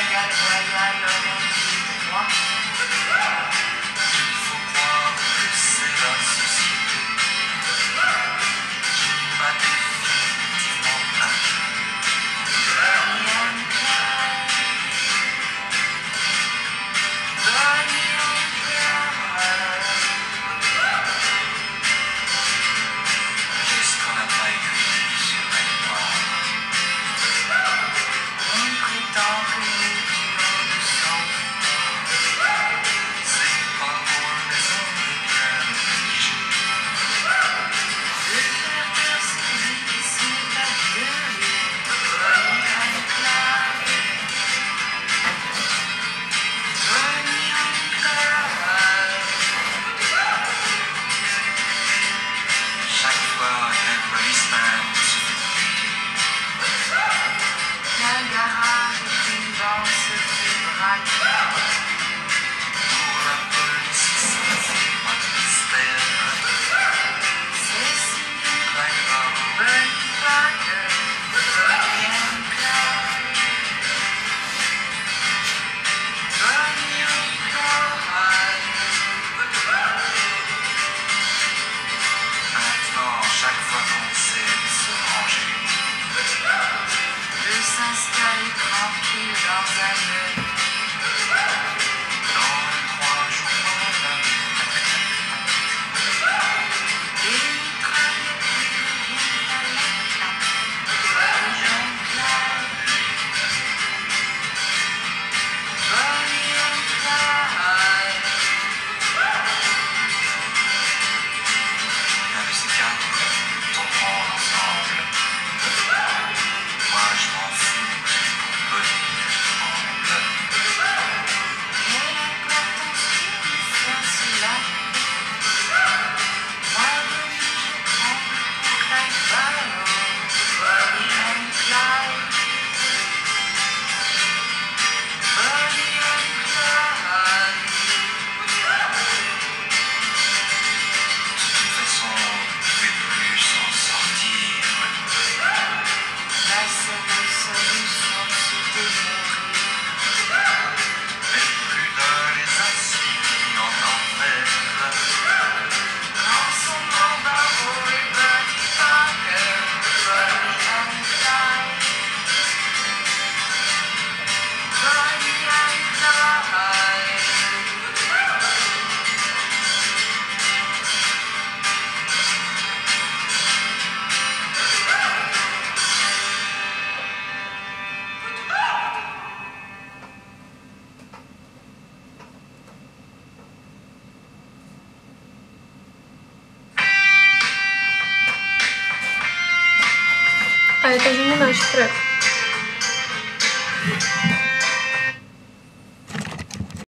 I got А это же не наш трек.